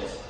muchas